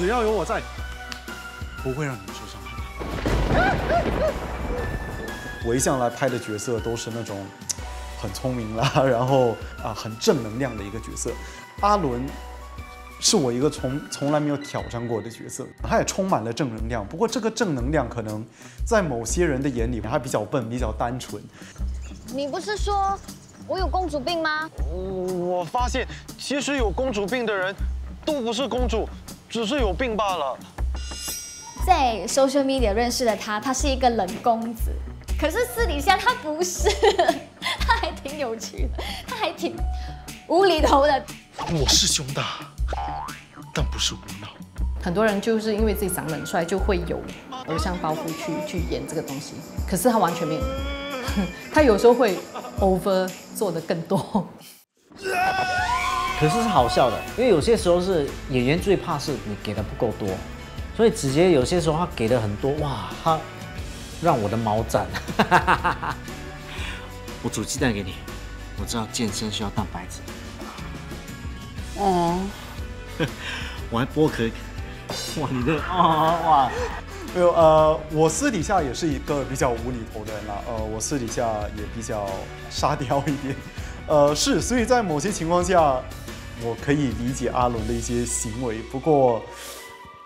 只要有我在，不会让你们受伤害。我一向来拍的角色都是那种很聪明啦，然后啊很正能量的一个角色。阿伦是我一个从从来没有挑战过的角色，他也充满了正能量。不过这个正能量可能在某些人的眼里，他比较笨，比较单纯。你不是说我有公主病吗？我发现其实有公主病的人都不是公主，只是有病罢了。在 social media 认识的他，他是一个冷公子，可是私底下他不是，他还挺有趣的，他还挺无厘头的。我是胸大，但不是无脑。很多人就是因为自己长得很帅，就会有偶像包袱去去演这个东西，可是他完全没有，他有时候会 over 做的更多。可是是好笑的，因为有些时候是演员最怕是你给的不够多，所以子杰有些时候他给的很多，哇，他让我的毛展。我煮鸡蛋给你，我知道健身需要蛋白质。哦，我还剥壳，哇，你这哦哇，没有呃，我私底下也是一个比较无厘头的人啦，呃，我私底下也比较沙雕一点，呃，是，所以在某些情况下，我可以理解阿伦的一些行为，不过，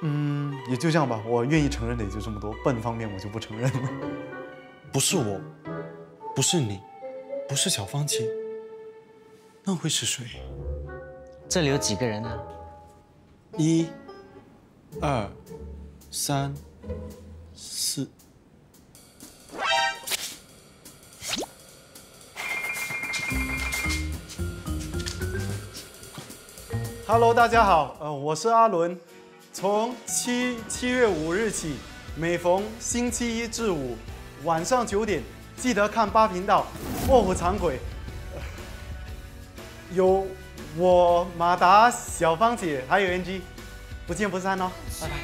嗯，也就这样吧，我愿意承认的也就这么多，笨方面我就不承认了。不是我，不是你，不是小芳姐，那会是谁？这里有几个人呢？一、二、三、四。Hello，大家好，呃，我是阿伦。从七七月五日起，每逢星期一至五晚上九点，记得看八频道《卧虎藏鬼》，有我马达、小芳姐还有 NG，不见不散哦，拜拜。